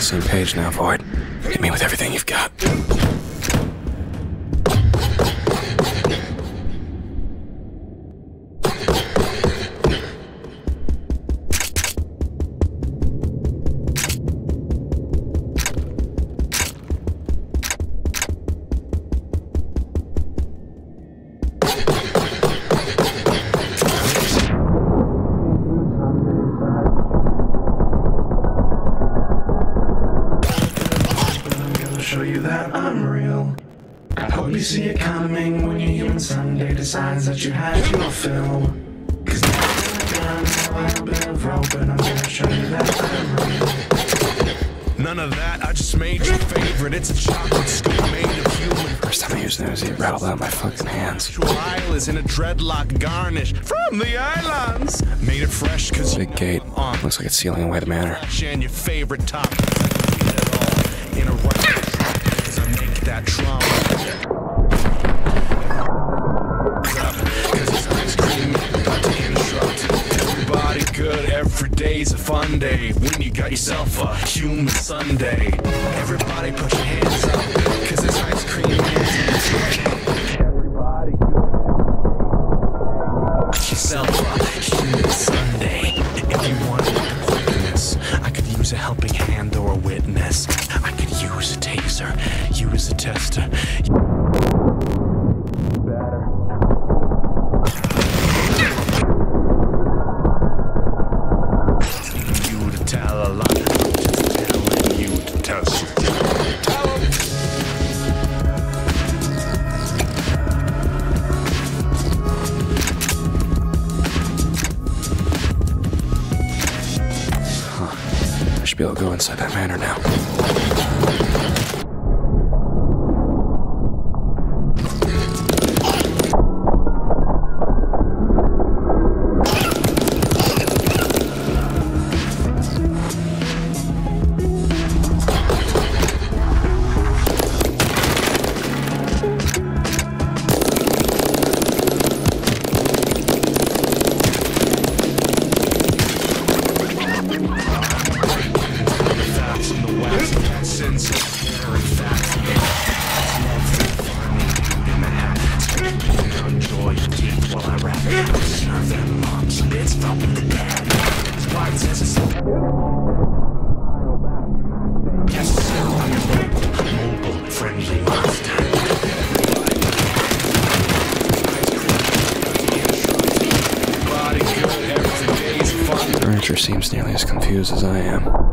the same page now, Void. Hit me with everything you've got. Human sundae decides that you had your fill. Cause now I'm gonna have a little bit of rope and I'm gonna show you that I'm real. None of that, I just made your favorite. It's a chocolate scoop made of human. First time I used an Uzi, it rattled out my fucking hands. Actual eyelids in a dreadlock garnish from the islands. Made it fresh cause you Big gate. on Looks like it's sealing away the manor. and your favorite top. In a right cause I make that trauma. Every day's a fun day. When you got yourself a human sundae. Everybody put your hands up, cause it's ice I should be able to go inside that manor now. Seems nearly as confused as I am.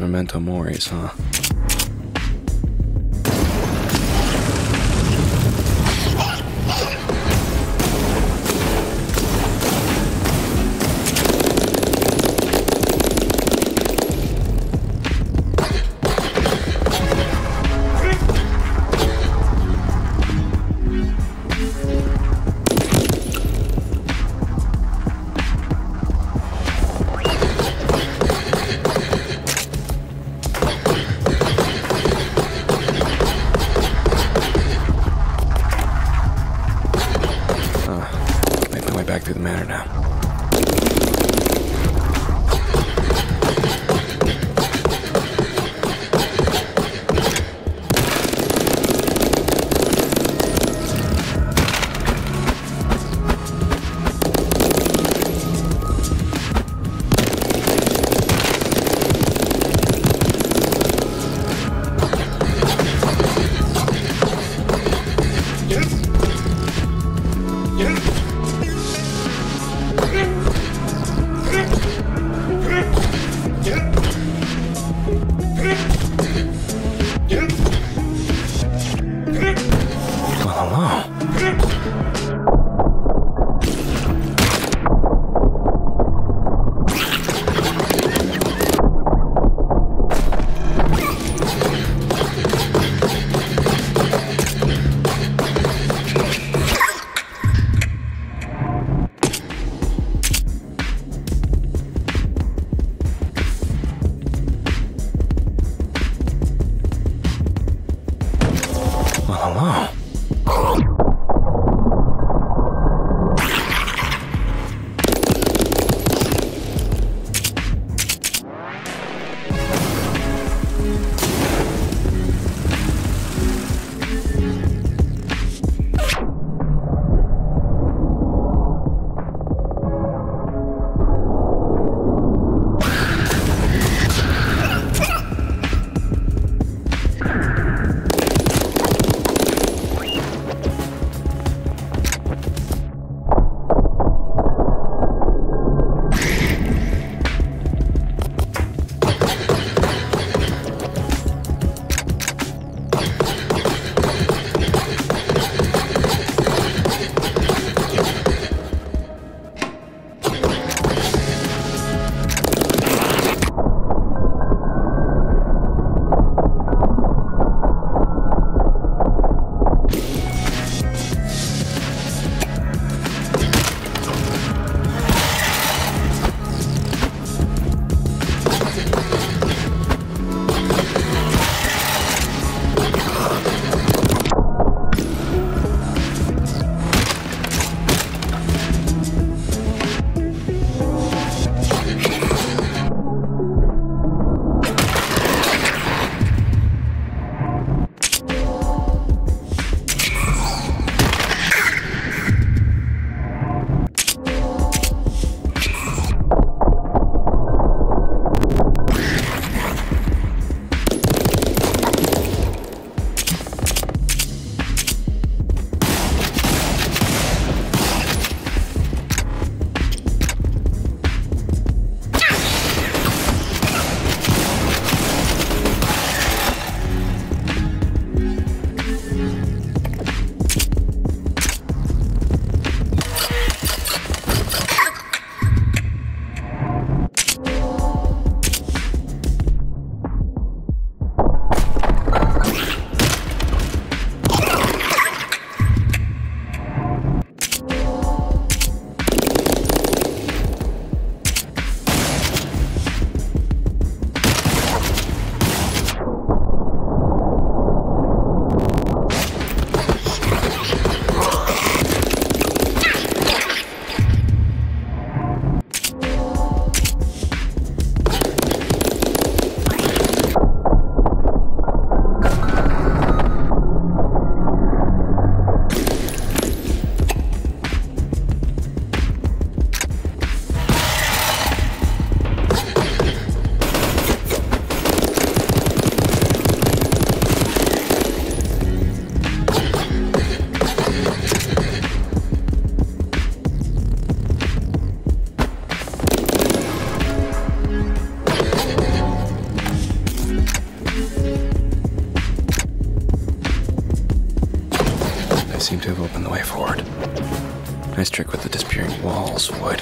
Memento moris, huh? Trick with the disappearing walls would